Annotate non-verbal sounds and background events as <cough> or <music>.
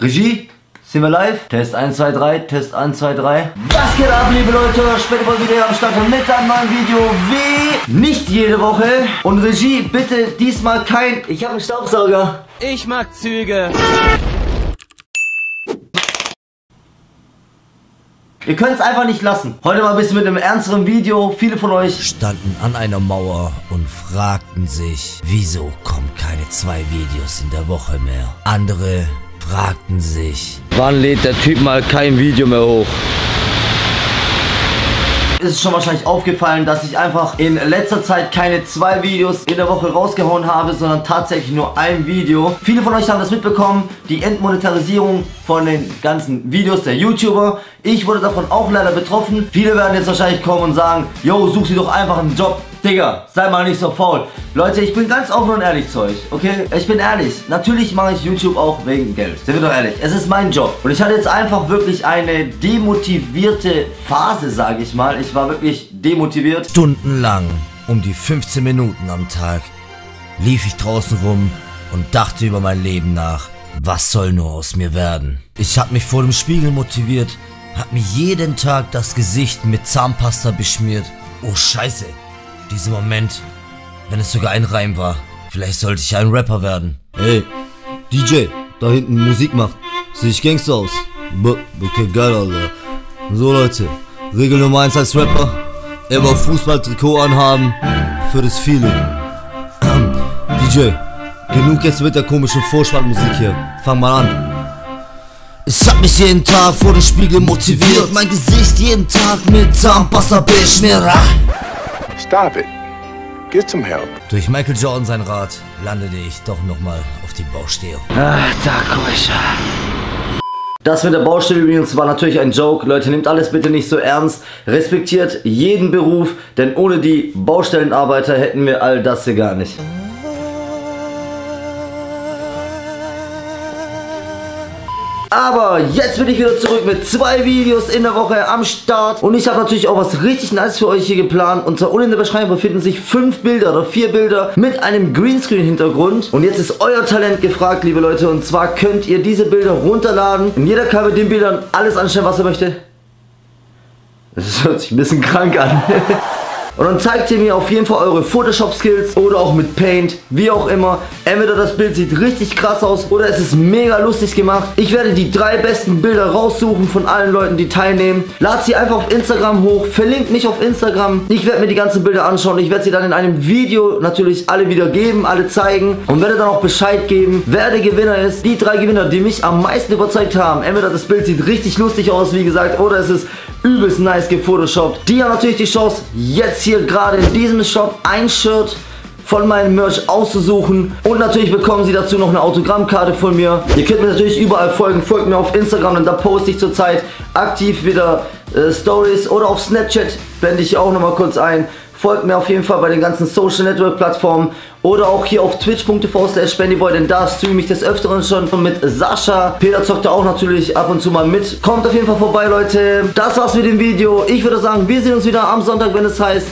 Regie? Sind wir live? Test 1, 2, 3, Test 1, 2, 3. Was geht ab, liebe Leute? Später mal wieder am Start mit einem neuen Video wie nicht jede Woche. Und Regie, bitte diesmal kein... Ich habe einen Staubsauger. Ich mag Züge. Ihr könnt es einfach nicht lassen. Heute mal ein bisschen mit einem ernsteren Video. Viele von euch standen an einer Mauer und fragten sich, wieso kommen keine zwei Videos in der Woche mehr? Andere fragten sich, wann lädt der Typ mal kein Video mehr hoch? ist es schon wahrscheinlich aufgefallen, dass ich einfach in letzter Zeit keine zwei Videos in der Woche rausgehauen habe, sondern tatsächlich nur ein Video. Viele von euch haben das mitbekommen, die Entmonetarisierung von den ganzen Videos der YouTuber. Ich wurde davon auch leider betroffen. Viele werden jetzt wahrscheinlich kommen und sagen, yo, such sie doch einfach einen Job. Digga, sei mal nicht so faul. Leute, ich bin ganz offen und ehrlich zu euch, okay? Ich bin ehrlich. Natürlich mache ich YouTube auch wegen Geld. Sind wir doch ehrlich. Es ist mein Job. Und ich hatte jetzt einfach wirklich eine demotivierte Phase, sage ich mal. Ich war wirklich demotiviert. Stundenlang, um die 15 Minuten am Tag, lief ich draußen rum und dachte über mein Leben nach. Was soll nur aus mir werden? Ich habe mich vor dem Spiegel motiviert, hab mir jeden Tag das Gesicht mit Zahnpasta beschmiert. Oh Scheiße, dieser Moment, wenn es sogar ein Reim war. Vielleicht sollte ich ein Rapper werden. Hey, DJ, da hinten Musik macht. Sehe ich Gangster aus? B okay, geil, Alter. So Leute, Regel Nummer 1 als Rapper. Immer Fußballtrikot anhaben für das Feeling. <clears throat> DJ, genug jetzt mit der komischen Vorspannmusik hier. Fang mal an. Ich hab mich jeden Tag vor dem Spiegel motiviert. Mein Gesicht jeden Tag mit Zahnpasta beschmiert. Stop it. Get some help. Durch Michael Jordan sein Rat landete ich doch nochmal auf die Baustelle. Ach, da Das mit der Baustelle übrigens war natürlich ein Joke. Leute, nehmt alles bitte nicht so ernst. Respektiert jeden Beruf, denn ohne die Baustellenarbeiter hätten wir all das hier gar nicht. Aber jetzt bin ich wieder zurück mit zwei Videos in der Woche am Start. Und ich habe natürlich auch was richtig nice für euch hier geplant. Und zwar unten in der Beschreibung befinden sich fünf Bilder oder vier Bilder mit einem Greenscreen-Hintergrund. Und jetzt ist euer Talent gefragt, liebe Leute. Und zwar könnt ihr diese Bilder runterladen. Und jeder kann mit den Bildern alles anstellen, was er möchte. Das hört sich ein bisschen krank an. <laughs> Und dann zeigt ihr mir auf jeden Fall eure Photoshop-Skills oder auch mit Paint, wie auch immer. Entweder das Bild sieht richtig krass aus oder es ist mega lustig gemacht. Ich werde die drei besten Bilder raussuchen von allen Leuten, die teilnehmen. Lad sie einfach auf Instagram hoch, verlinkt mich auf Instagram. Ich werde mir die ganzen Bilder anschauen. Ich werde sie dann in einem Video natürlich alle wieder geben, alle zeigen und werde dann auch Bescheid geben, wer der Gewinner ist. Die drei Gewinner, die mich am meisten überzeugt haben. Entweder das Bild sieht richtig lustig aus, wie gesagt, oder es ist übelst nice gefotoshoppt. Die haben natürlich die Chance, jetzt hier gerade in diesem Shop ein Shirt von meinem Merch auszusuchen. Und natürlich bekommen sie dazu noch eine Autogrammkarte von mir. Ihr könnt mir natürlich überall folgen. Folgt mir auf Instagram, denn da poste ich zurzeit aktiv wieder äh, Stories. Oder auf Snapchat blende ich auch nochmal kurz ein. Folgt mir auf jeden Fall bei den ganzen Social Network Plattformen oder auch hier auf twitch.tv slash spendyboy, denn da streame ich des Öfteren schon mit Sascha. Peter zockt da auch natürlich ab und zu mal mit. Kommt auf jeden Fall vorbei, Leute. Das war's mit dem Video. Ich würde sagen, wir sehen uns wieder am Sonntag, wenn es heißt...